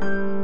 you